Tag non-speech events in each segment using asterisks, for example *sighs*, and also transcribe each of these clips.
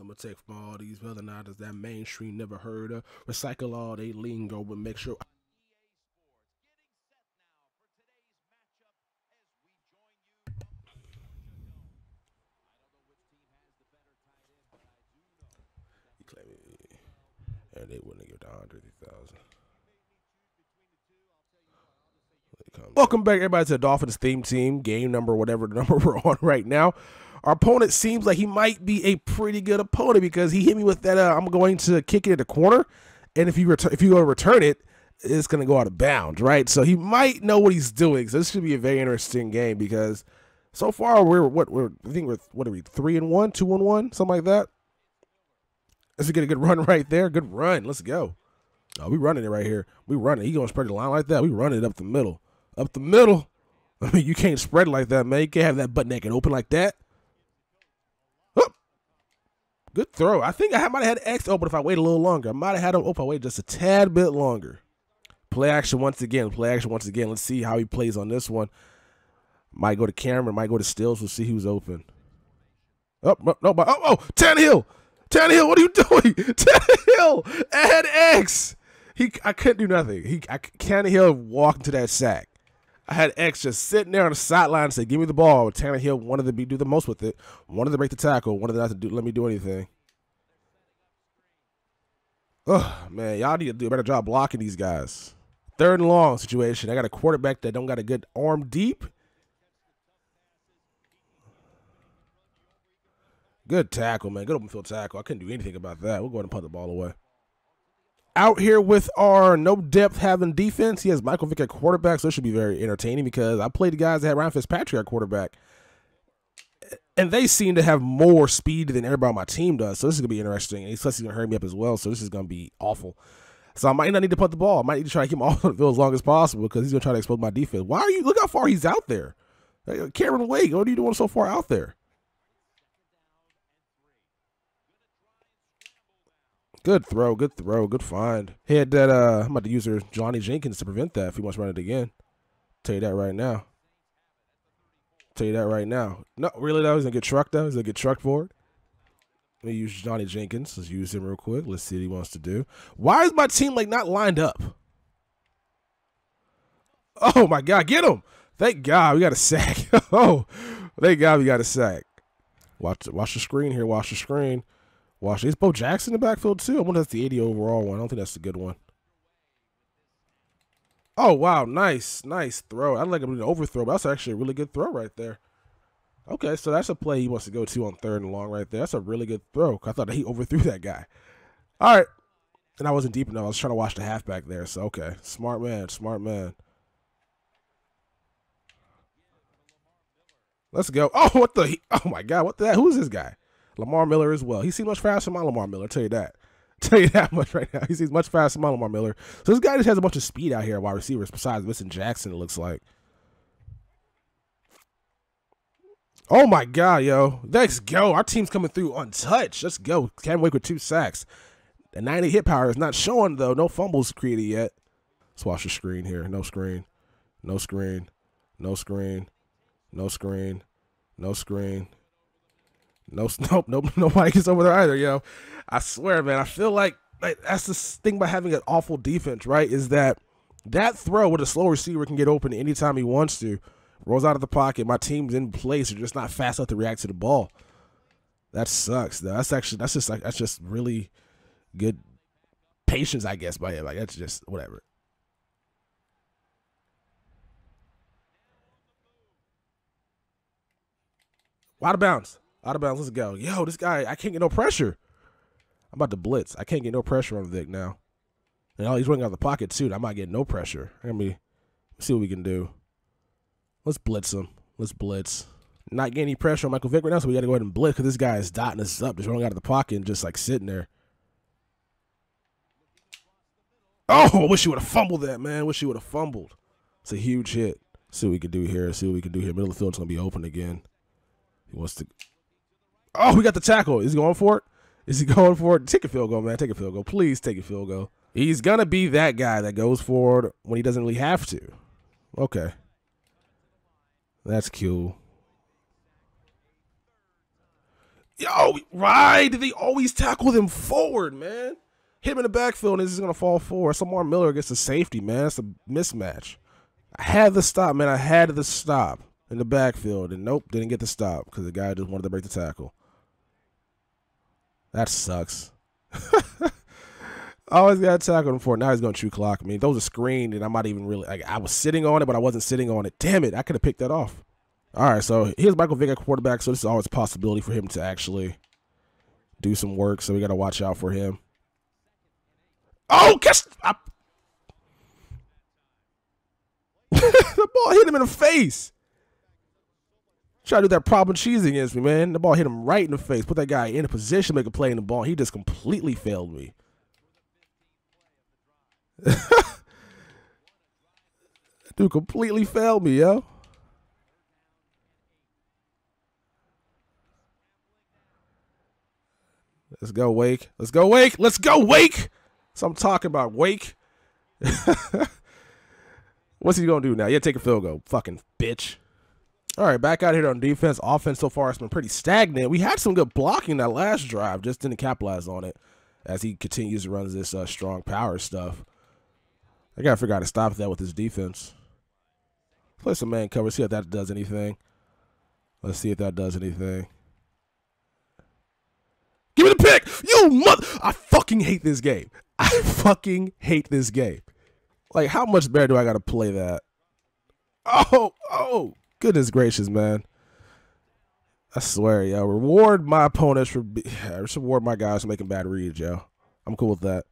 I'm gonna take from all these other niggas that mainstream never heard of. Recycle all they lingo, but make sure. And they wouldn't give the hundred thousand. Welcome back, everybody, to the Dolphins theme team game number, whatever the *laughs* number we're on right now. Our opponent seems like he might be a pretty good opponent because he hit me with that. Uh, I'm going to kick it in the corner, and if you return, if you go return it, it's going to go out of bounds, right? So he might know what he's doing. So this should be a very interesting game because so far we're what we're I think we're what are we three and one, two and one, something like that. Let's get a good *laughs* run right there. Good run. Let's go. Oh, we running it right here. We running. He gonna spread the line like that. We running it up the middle. Up the middle. *laughs* I mean, you can't spread it like that, man. You can't have that butt naked open like that. Good throw. I think I might have had X open if I waited a little longer. I might have had him open I waited just a tad bit longer. Play action once again. Play action once again. Let's see how he plays on this one. Might go to Cameron. Might go to Stills. We'll see who's open. Oh, no, no, oh, oh, Tannehill. Tannehill, what are you *laughs* doing? Tannehill, add X. He, I couldn't do nothing. He, I, Tannehill walked into that sack. I had X just sitting there on the sideline and say, "Give me the ball." Tannehill wanted to be do the most with it, wanted to break the tackle, wanted not to do let me do anything. Oh man, y'all need to do a better job blocking these guys. Third and long situation. I got a quarterback that don't got a good arm deep. Good tackle, man. Good open field tackle. I couldn't do anything about that. We'll go ahead and punt the ball away out here with our no depth having defense. He has Michael Vick at quarterback, so it should be very entertaining because I played the guys that had Ryan Fitzpatrick at quarterback. And they seem to have more speed than everybody on my team does. So this is gonna be interesting. And he's gonna hurry me up as well. So this is gonna be awful. So I might not need to put the ball. I might need to try to keep him off the field as long as possible because he's gonna try to expose my defense. Why are you look how far he's out there? Cameron Wake, what are you doing so far out there? Good throw, good throw, good find. He had that uh I'm about to use her Jelani Jenkins to prevent that if he wants to run it again. Tell you that right now. Tell you that right now. No, really though, he's gonna get trucked though. He's gonna get trucked for it. Let me use Jelani Jenkins. Let's use him real quick. Let's see what he wants to do. Why is my team like not lined up? Oh my god, get him! Thank God we got a sack. *laughs* oh, thank God we got a sack. Watch watch the screen here. Watch the screen. Washington. Is Bo Jackson in the backfield too? I wonder if that's the 80 overall one. I don't think that's a good one. Oh wow, nice, nice throw. I'd like him to overthrow, but that's actually a really good throw right there. Okay, so that's a play he wants to go to on third and long right there. That's a really good throw. I thought he *laughs* overthrew that guy. All right. And I wasn't deep enough. I was trying to watch the halfback there. So okay. Smart man, smart man. Let's go. *laughs* Oh, what the? Oh my God! What the? Who is this guy? Lamar Miller as well. He seems much faster than my Lamar Miller. I'll tell you that. *laughs* Tell you that much right now. He seems much faster than my Lamar Miller. So this guy just has a bunch of speed out here, wide receivers, besides Vincent Jackson, it looks like. Oh my God, yo. Let's go. Our team's coming through untouched. Let's go. Cam Wake with two sacks. The 90 hit power is not showing, though. No fumbles created yet. Let's watch the screen here. No screen. No screen. No screen. No screen. No screen. No, *laughs* nope, nope, *laughs* nobody gets over there either, yo. I swear, man. I feel like, like that's the thing by having an awful defense, right? Is that that throw with a slow receiver can get open anytime he wants to. Rolls out of the pocket. My team's in place. They're just not fast enough to react to the ball. That sucks. Though. That's actually that's just like that's just really good patience, I guess, by him. Like that's just whatever. Out of bounds. Out of bounds. Let's go. Yo, this guy, I can't get no pressure. I'm about to blitz. I can't get no pressure on Vick now. And all he's running out of the pocket too. I might get no pressure. Let me see what we can do. Let's blitz him. Let's blitz. Not getting any pressure on Michael Vick right now, so we got to go ahead and blitz because this guy is dotting us up, just running out of the pocket and just like sitting there. Oh, I wish he would have fumbled that, man. Wish he would have fumbled. It's a huge hit. See what we can do here. See what we can do here. Middle of the field's going to be open again. He wants to Oh, we got the tackle. Is he going for it? Is he *laughs* going for it? Take a field goal, man. Take a field goal. Please take a field goal. He's going to be that guy that goes forward when he doesn't really have to. Okay. That's cool. Yo, why do they always tackle them forward, man? Hit him in the backfield and he's going to fall forward. Lamar Miller gets the safety, man. It's a mismatch. I had to stop, man. I had to stop in the backfield, and nope, didn't get the stop because the guy just wanted to break the tackle. That sucks. *laughs* I always got tackled for. Now he's going to true clock me. Those are screened, and I'm not even really like I was sitting on it, but I wasn't sitting on it. Damn it, I could have picked that off. All right, so here's Michael Vick at quarterback. So this is always a possibility for him to actually do some work. So we got to watch out for him. Oh, guess I, *laughs* the ball hit him in the face. Try to do that problem cheese against me, man. The ball hit him right in the face. Put that guy in a position to make a play in the ball. He just completely failed me. *laughs* Dude completely failed me, yo. Let's go, Wake. Let's go, Wake. Let's go, Wake. So I'm talking about, Wake. *laughs* What's he gonna do now? Yeah, take a field goal. Fucking bitch. All right, back out here on defense. Offense so far has been pretty stagnant. We had some good blocking that last drive, just didn't capitalize on it as he continues to run this uh, strong power stuff. I gotta figure out to stop that with his defense. Play some man cover, see if that does anything. Let's see if that does anything. Give me the pick! You mother! I fucking hate this game. *laughs* I fucking hate this game. Like, how much better do I gotta play that? Oh, oh, goodness gracious, man. I swear, yo. Reward my opponents for, yeah, *sighs* reward my guys for making bad reads, yo. I'm cool with that.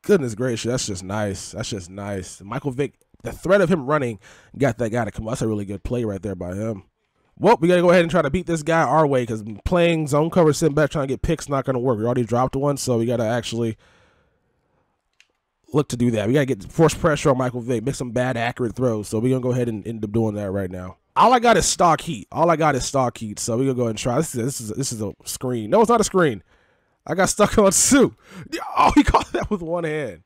Goodness gracious, that's just nice. That's just nice. Michael Vick, the threat of him running got that guy to come. That's a really good play right there by him. Well, we got to go ahead and try to beat this guy our way because playing zone cover, sitting back, trying to get picks, not going to work. We already dropped one, so we got to actually look to do that. We got to get force pressure on Michael Vick, make some bad, accurate throws. So we're going to go ahead and end up doing that right now. All I got is stock heat. All I got is stock heat. So we're going to go ahead and try. This is, this is, this is a screen. No, it's not a screen. I got stuck on Suh. Oh, *laughs* he caught that with one hand.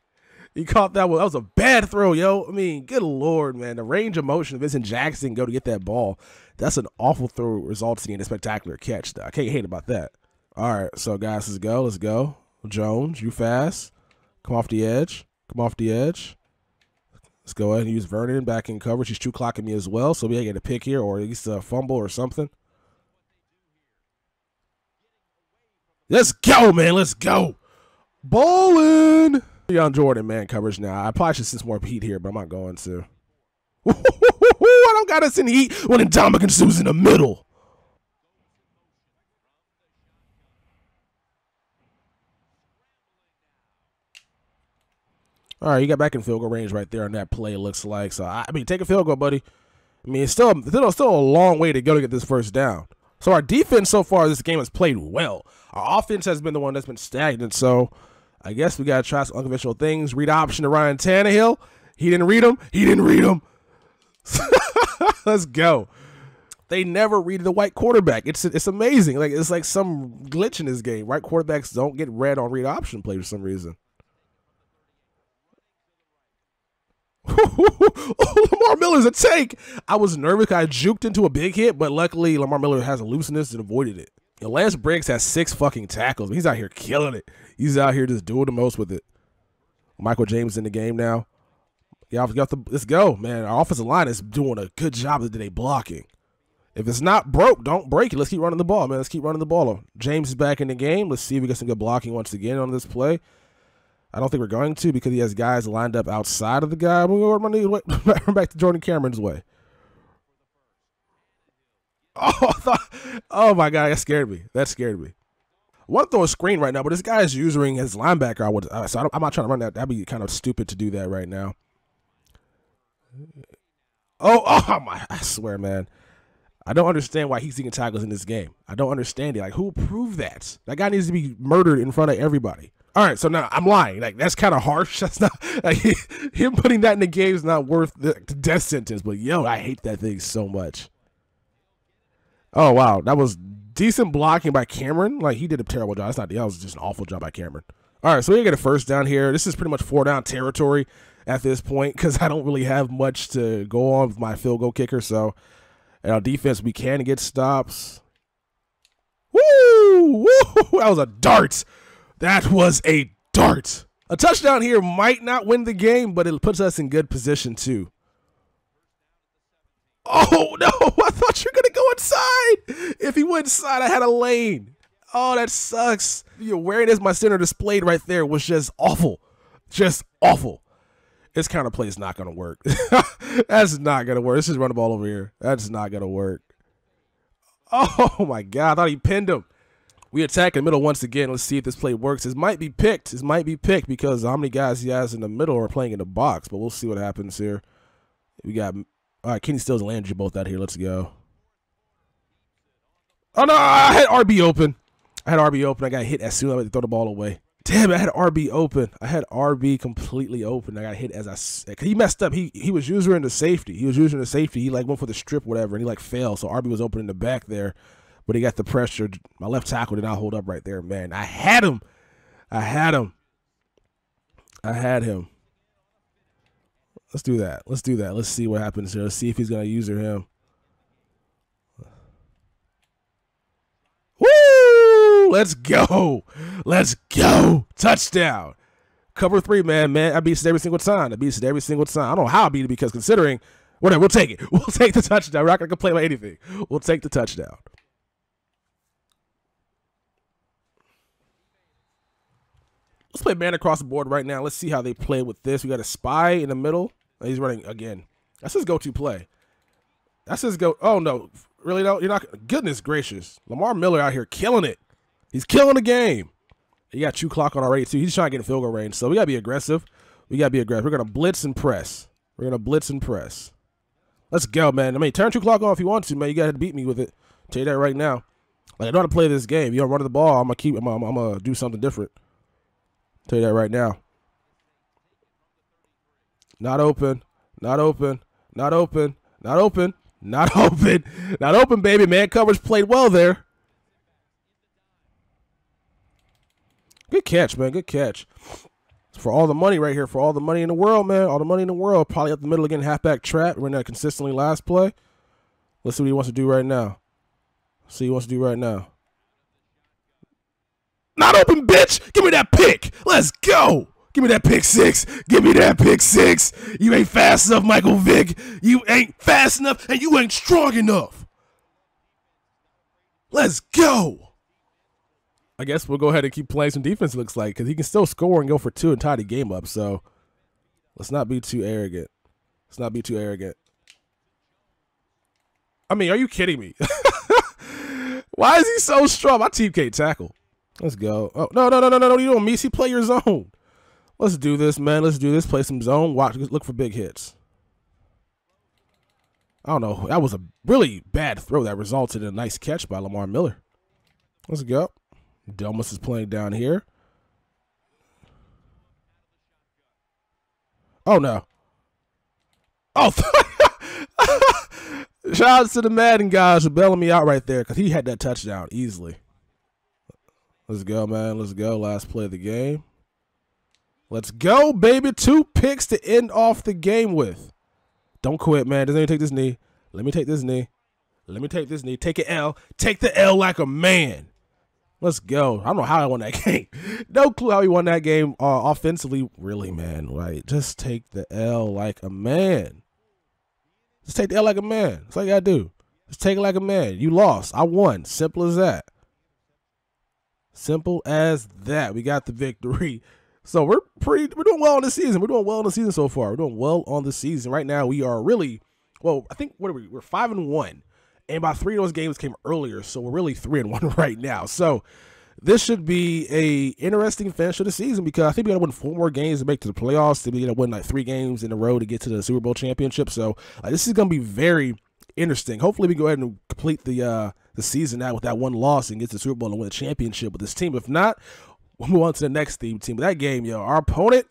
He caught that one. That was a bad throw, yo. I mean, good lord, man. The range of motion of Vincent Jackson go to get that ball. That's an awful throw resulting in a spectacular catch. Though. I can't hate about that. All right, so guys, let's go. Let's go. Jones, you fast. Come off the edge. Come off the edge. Let's go ahead and use Vernon back in coverage. He's true clocking me as well, so we get a pick here or at least a fumble or something. Let's go, man. Let's go. Ballin'. Dion Jordan, man, coverage now. I probably should sense more heat here, but I'm not going to. *laughs* I don't got us in the heat when Ndamukong Suh's in the middle. All right, you got back in field goal range right there on that play. Looks like so. I mean, take a field goal, buddy. I mean, it's still still still a long way to go to get this first down. So our defense so far this game has played well. Our offense has been the one that's been stagnant. So I guess we got to try some unconventional things. Read option to Ryan Tannehill. He didn't read them. He didn't read them. *laughs* Let's go. They never read the white quarterback. It's it's amazing. Like it's like some glitch in this game. Right quarterbacks don't get read on read option play for some reason. Oh, Lamar Miller's a take. I was nervous. I juked into a big hit, but luckily Lamar Miller has a looseness and avoided it. Yo, Lance Briggs has six fucking tackles. He's out here killing it. He's out here just doing the most with it. Michael James in the game now. Yeah, got to, let's go, man. Our offensive line is doing a good job of today blocking. If it's not broke, don't break it. Let's keep running the ball, man. Let's keep running the ball. James is back in the game. Let's see if we get some good blocking once again on this play. I don't think we're going to because he has guys lined up outside of the guy. We're going to run back to Jordan Cameron's way. *laughs* Oh, thought, oh my god, that scared me. That scared me. I want to throw a screen right now, but this guy is using his linebacker. I would, uh, so I am not trying to run that. That'd be kind of stupid to do that right now. Oh, *laughs* oh my! I swear, man. I don't understand why he's taking tackles in this game. I don't understand it. Like, who approved that? That guy needs to be murdered in front of everybody. All right, so now I'm lying. Like, that's kind of harsh. *laughs* That's not like, *laughs* him putting that in the game is not worth the death sentence. But yo, I hate that thing so much. Oh wow, that was decent blocking by Cameron. Like he did a terrible job. That's not that was just an awful job by Cameron. All right, so we get a first down here. This is pretty much four down territory at this point because I don't really have much to go on with my field goal kicker. So And our defense, we can get stops. Woo! Woo! *laughs* That was a dart. That was a dart. A touchdown here might not win the game, but it puts us in good position too. Oh *laughs* no! I thought you were gonna go inside. If he went inside, I had a lane. Oh, that sucks. The awareness my center displayed right there was just awful. Just awful. This of play is not gonna work. *laughs* That's not gonna work. Let's just run the ball over here. That's not gonna work. Oh my god, I thought he pinned him. We attack in the middle once again. Let's see if this play works. This might be picked. This might be picked because how many guys he has in the middle are playing in the box, but we'll see what happens here. We got all right, Kenny Stills and Landry both out here. Let's go. Oh no, I had RB open. I had RB open. I got hit as soon as I went to throw the ball away. Damn, I had RB open. I had RB completely open. I got hit as I he messed up. He he was using the safety. He was using the safety. He like went for the strip, whatever, and he like failed. So RB was open in the back there, but he got the pressure. My left tackle did not hold up right there, man. I had him. I had him. I had him. Let's do that. Let's do that. Let's see what happens here. Let's see if he's gonna user him. Woo! Let's go. Let's go. Touchdown. Cover three, man. Man, I beat it every single time. I beat it every single time. I don't know how I beat it because considering whatever, we'll take it. *laughs* We'll take the touchdown. We're not gonna complain about anything. We'll take the touchdown. Let's play man across the board right now. Let's see how they play with this. We got a spy in the middle. Oh, he's running again. That's his go-to play. That's his go. Oh no, really? No, you're not. Goodness gracious, Lamar Miller out here killing it. He's killing the game. He got two clock on already too. He's trying to get in field goal range, so we gotta be aggressive. We gotta be aggressive. We're gonna blitz and press. We're gonna blitz and press. Let's go, man. I mean, turn two clock on if you want to, man. You gotta beat me with it. tell you that right now. Like I know how to play this game. You don't run the ball. I'm gonna keep. I'm, I'm gonna do something different. Tell you that right now. Not open. Not open. Not open. Not open. Not *laughs* open. Not open, baby. Man coverage played well there. Good catch, man. Good catch. For all the money right here, for all the money in the world, man. All the money in the world. Probably up the middle again, halfback trap. We're not consistently last play. Let's see what he wants to do right now. See what he wants to do right now. Not open, bitch. Give me that pick. Let's go. Give me that pick six. Give me that pick six. You ain't fast enough, Michael Vick. You ain't fast enough and you ain't strong enough. Let's go. I guess we'll go ahead and keep playing some defense, looks like, because he can still score and go for two and tie the game up. So let's not be too arrogant. Let's not be too arrogant. I mean, are you kidding me? *laughs* Why is he so strong? My team can't tackle. Let's go. Oh, no, no, no, no, no. You don't miss. He play your zone. Let's do this, man. Let's do this. Play some zone. Watch. Look for big hits. I don't know. That was a really bad throw that resulted in a nice catch by Lamar Miller. Let's go. Delmas is playing down here. Oh, no. Oh, *laughs* shout out to the Madden guys for bailing me out right there because he had that touchdown easily. Let's go, man. Let's go. Last play of the game. Let's go, baby. Two picks to end off the game with. Don't quit, man. Doesn't even take this knee. Let me take this knee. Let me take this knee. Take an L. Take the L like a man. Let's go. I don't know how I won that *laughs* game. no clue how he won that game uh, offensively. Really, man. Like, just take the L like a man. Just take the L like a man. That's all you gotta do. Just take it like a man. You lost. I won. Simple as that. Simple as that. We got the victory. *laughs* So we're pretty we're doing well on the season. We're doing well on the season so far. We're doing well on the season. Right now we are really well, I think what are we? We're five and one. And about three of those games came earlier, so we're really three and *laughs* one right now. So this should be a interesting finish of the season because I think we gotta win four more games to make to the playoffs. To be gonna win like three games in a row to get to the Super Bowl championship. So uh, this is gonna be very interesting. Hopefully we go ahead and complete the uh the season out with that one loss and get to the Super Bowl and win a championship with this team. If not, *laughs* we'll move on to the next theme team. But that game, yo, our opponent,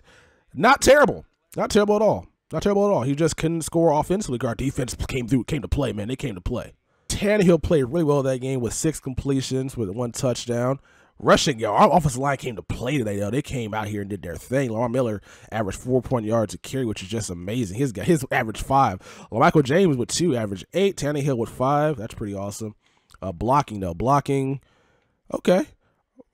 not terrible. Not terrible at all. Not terrible at all. He just couldn't score offensively. Our defense came through, came to play, man. They came to play. Tannehill played really well that game with six completions with one touchdown. Rushing, yo, our offensive line came to play today, yo. They came out here and did their thing. Lamar Miller averaged four point yards a carry, which is just amazing. His his average five. Michael James with two, average eight. Tannehill with five. That's pretty awesome. Uh, blocking though, blocking. Okay.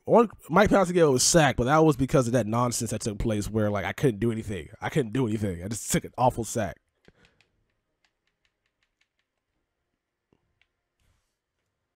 One, Mike Pascal was sacked, but that was because of that nonsense that took place where like I couldn't do anything. I couldn't do anything. I just took an awful sack.